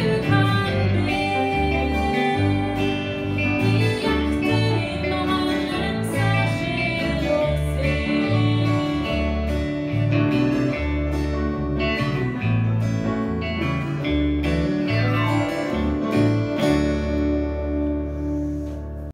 you come?